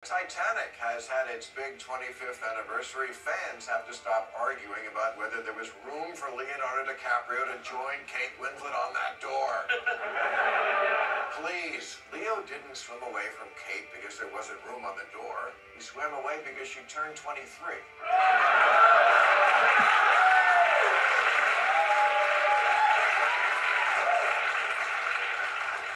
Titanic has had its big 25th anniversary. Fans have to stop arguing about whether there was room for Leonardo DiCaprio to join Kate Winslet on that door. Please, Leo didn't swim away from Kate because there wasn't room on the door. He swam away because she turned 23.